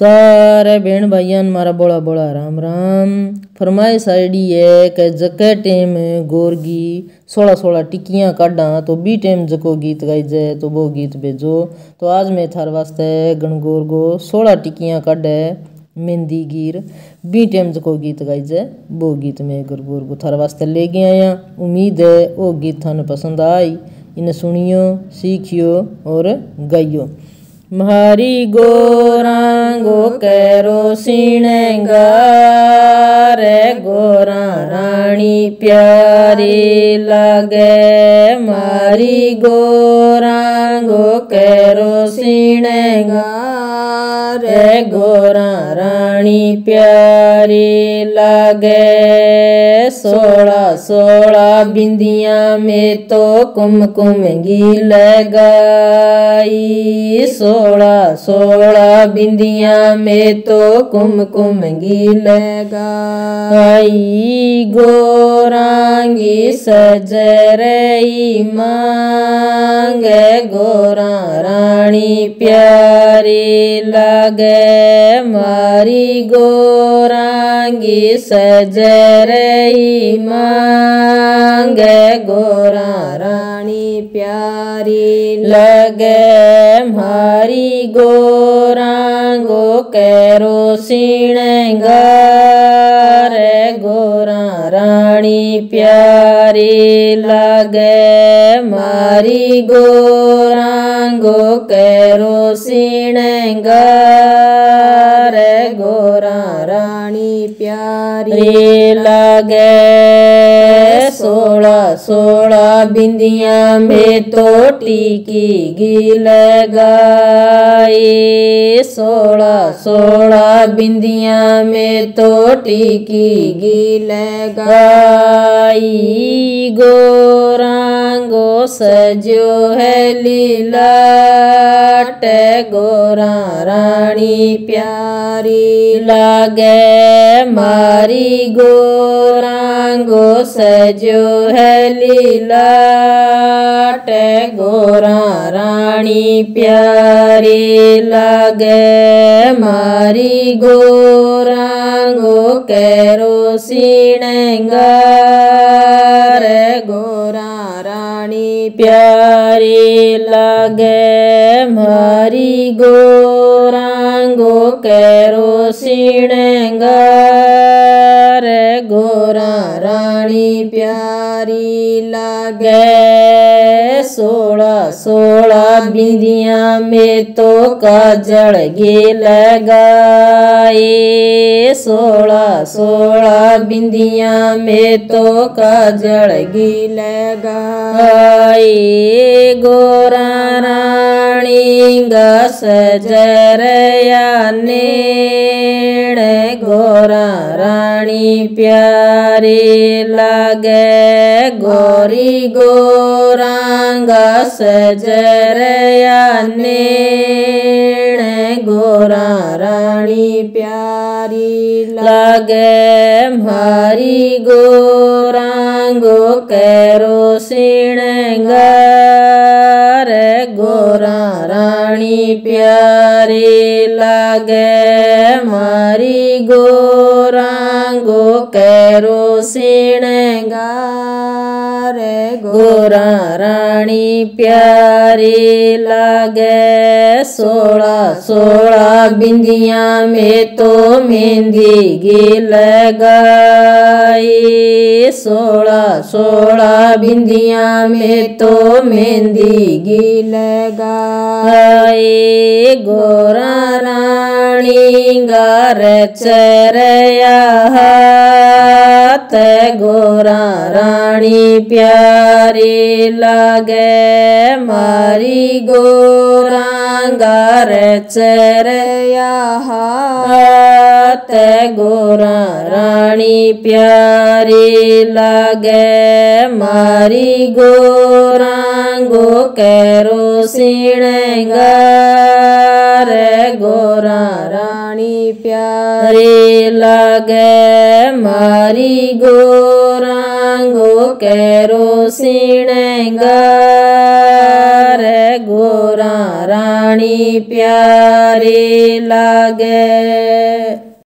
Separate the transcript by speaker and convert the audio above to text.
Speaker 1: सारे बहन भाइयों मारा बोला बोला, राम राम। फरमाइश आईडी है कि जके टाइम गोरगी सोलह सोलह टिक्कियाँ काढ़ा तो बी टाइम जको गीत गाई जाए तो वो गीत भेजो। तो आज मैं थार वास्ते गणगोर गो सोलह टिक्कियाँ काढ़े, मेहंदी गिर, बी टाइम जको गीत गाई जाए वो गीत मैं गणगोर गो थार वास्ते ले गया आया। उम्मीद है वो गीत थाने पसंद आई। इन्हें सुनियो, सीखियो और गाइयो। मारी गोरांगो कैरो रे गोरा रानी प्यारी लगे। मारी गोरांगो कैरो रे गोरा रानी प्यारी, लागे सोलह सोलह बिंदिया में तो कुमकुम गिल लगाई। सोलह सोलह बिंदिया में तो कुमकुम गिल लगाई। गोरांगी सज रही मांग गोरा रानी प्यारी लगे मारी गोरांगी सज रही मांग। गोरा रानी प्यारी लगे, मारी गोरांगो कैरो सिणगार। गोरा रानी प्यारी लगे, मारी गोरांगो कैरो सिणगार गोरा रानी प्यारी लगे सोलह सोलह बिंदिया में तो टीकी गिल गाई। सोलह सोलह बिंदिया में तो टीकी गिल गाई। गोरांगो सजो है लीला गोरा रानी प्यारी लागे मारी गोरांगो सजो है लीला। गोरा रानी प्यारी लागे मारी गोरांगो कैरो सिणगार गोरा रानी प्यारे लगे मारी गो गोरांगो कैरो सिणगार। गोरा रानी प्यारी लगे सोलह सोलह बिंदिया में तो काजल गे लगाए सोलह सोलह बिंदिया में तो काजल गे लगाए गोरा रानी गा सजरया नेण। गोरा रानी प्यारी लागे। गोरी गोरांगा सजरया नेण। गोरा रानी प्यारी लागे। मारी गोरांगो कैरो सिणगार गोरा। रानी प्यारी लागे मारी गोरांगो कैरो सिणगार गोरा रानी प्यारी लागे सोलह सोलह बिंदिया में तो मेहंदी गिल लगाई सोलह सोलह बिंदिया में तो मेहंदी गिल लगाई गोरा रानी गार चरया हाथ गोरा रानी प्यारी लागे मारी गोरांगार चरया हाथ गोरा रानी प्यारी लागे मारी गोरांगो कैरो सिणगार रानी लाग लागे मारी गोरांगो कैरो सिणगार। गोरा रानी प्यारे लागे।